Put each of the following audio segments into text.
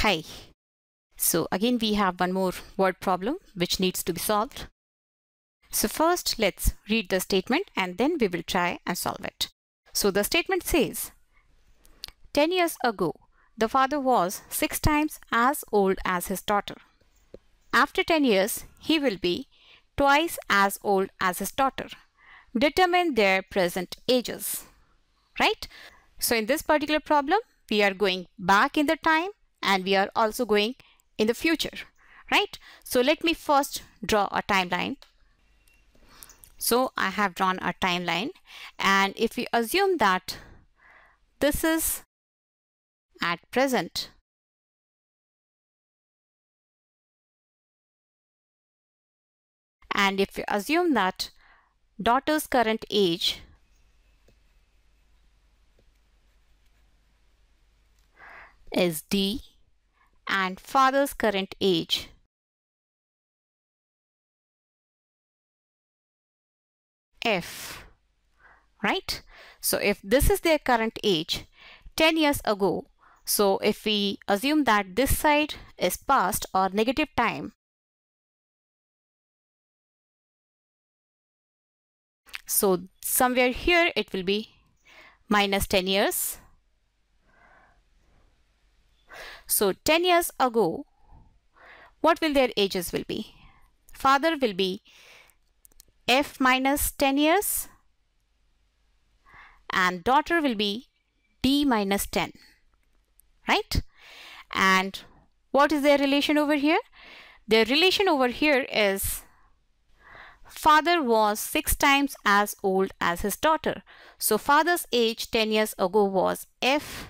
Hi. So again, we have one more word problem which needs to be solved. So first, let's read the statement and then we will try and solve it. So the statement says, 10 years ago, the father was six times as old as his daughter. After 10 years, he will be twice as old as his daughter. Determine their present ages. Right? So in this particular problem, we are going back in the time and we are also going in the future. Right? So let me first draw a timeline. So I have drawn a timeline and if we assume that this is at present and if we assume that daughter's current age is D and father's current age F right so if this is their current age 10 years ago so if we assume that this side is past or negative time So somewhere here it will be minus 10 years. So 10 years ago, what will their ages will be? Father will be F minus 10 years and daughter will be D minus 10, right? And what is their relation over here? Their relation over here is Father was six times as old as his daughter. So father's age 10 years ago was F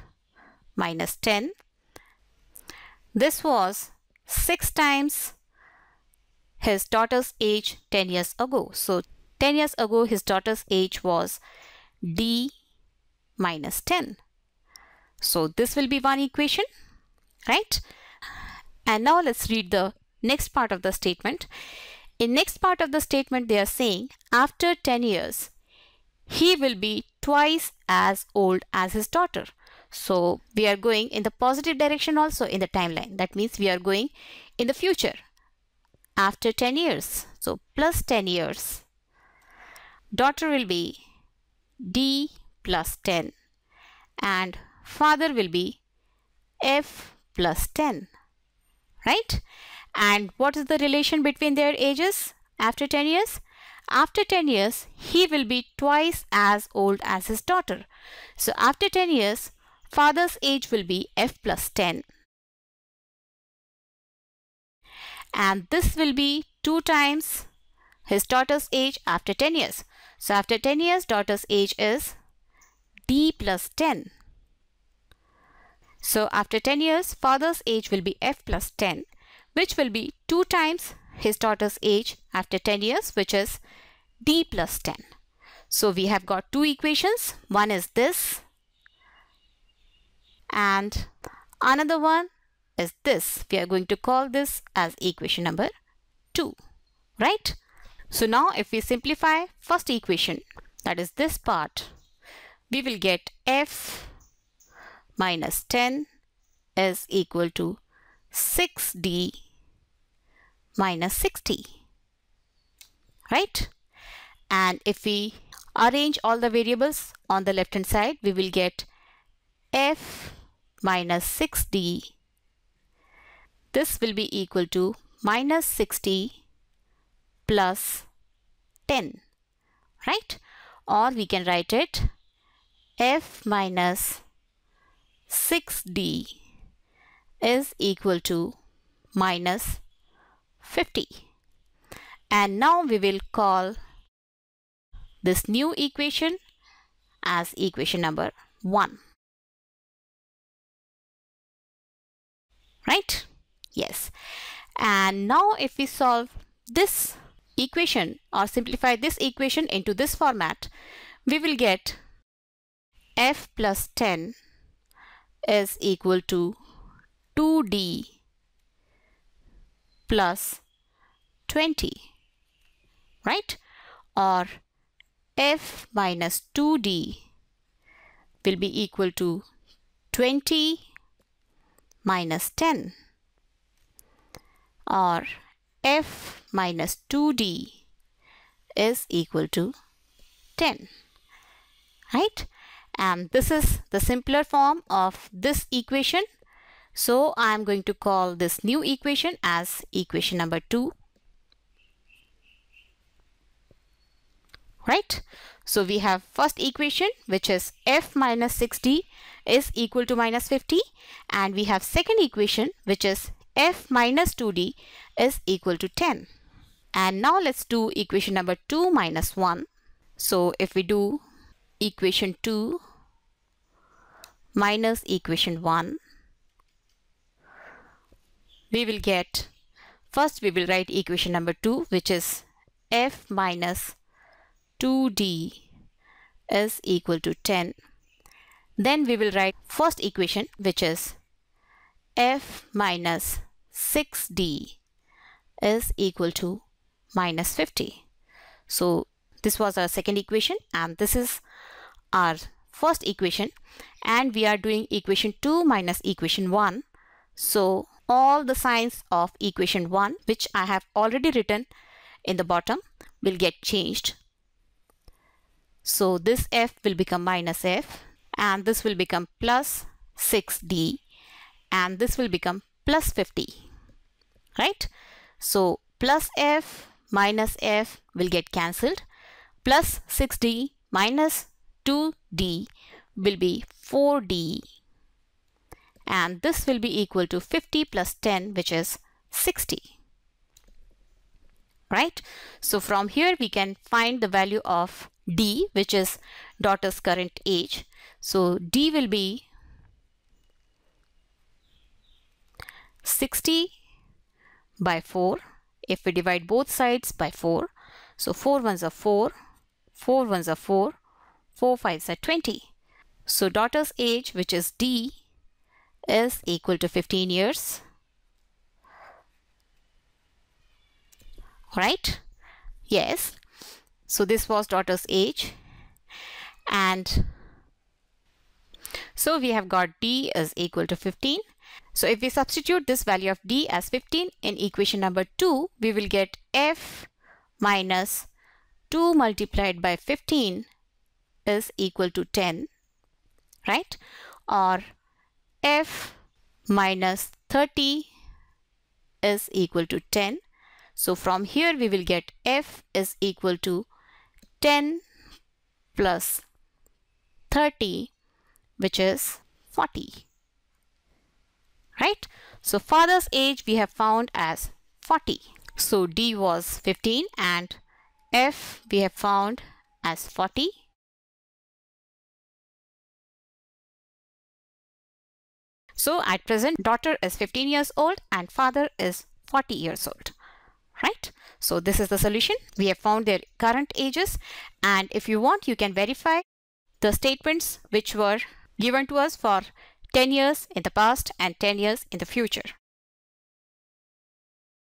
minus 10. This was six times his daughter's age 10 years ago. So 10 years ago his daughter's age was D minus 10. So this will be one equation, right? And now let's read the next part of the statement. In next part of the statement, they are saying after 10 years, he will be twice as old as his daughter. So we are going in the positive direction also in the timeline. That means we are going in the future after 10 years. So plus 10 years. Daughter will be D plus 10 and father will be F plus 10. Right? And what is the relation between their ages after 10 years? After 10 years, he will be twice as old as his daughter. So after 10 years, father's age will be F plus 10. And this will be 2 times his daughter's age after 10 years. So after 10 years, daughter's age is D plus 10. So after 10 years, father's age will be F plus 10 which will be 2 times his daughter's age after 10 years, which is d plus 10. So we have got two equations. One is this and another one is this. We are going to call this as equation number 2, right? So now if we simplify first equation, that is this part, we will get f minus 10 is equal to 6d minus 60 right and if we arrange all the variables on the left hand side we will get f minus 6d this will be equal to minus 60 plus 10 right or we can write it f minus 6d is equal to minus 50. And now we will call this new equation as equation number 1. Right? Yes. And now if we solve this equation or simplify this equation into this format, we will get f plus 10 is equal to 2d plus 20 right or f minus 2d will be equal to 20 minus 10 or f minus 2d is equal to 10 right? And this is the simpler form of this equation. So I'm going to call this new equation as equation number 2 right? So we have first equation which is f minus 6d is equal to minus 50 and we have second equation which is f minus 2d is equal to 10 and now let's do equation number 2 minus 1 so if we do equation 2 minus equation 1 we will get first we will write equation number 2 which is f minus 2d is equal to 10. Then we will write first equation which is f minus 6d is equal to minus 50. So this was our second equation and this is our first equation and we are doing equation 2 minus equation 1. So all the signs of equation 1 which I have already written in the bottom will get changed so this f will become minus f and this will become plus 6d and this will become plus 50 right? So plus f minus f will get cancelled. Plus 6d minus 2d will be 4d and this will be equal to 50 plus 10 which is 60 right? So from here we can find the value of D which is daughter's current age. So D will be 60 by 4 if we divide both sides by 4. So 4 ones are 4, 4 ones are 4, 4 fives are 20. So daughter's age which is D is equal to 15 years. Right? Yes. So this was daughter's age and so we have got d is equal to 15. So if we substitute this value of d as 15 in equation number 2, we will get f minus 2 multiplied by 15 is equal to 10, right? Or f minus 30 is equal to 10. So from here we will get f is equal to 10 plus 30 which is 40 right so father's age we have found as 40 so d was 15 and f we have found as 40 so at present daughter is 15 years old and father is 40 years old right? So this is the solution. We have found their current ages and if you want you can verify the statements which were given to us for 10 years in the past and 10 years in the future.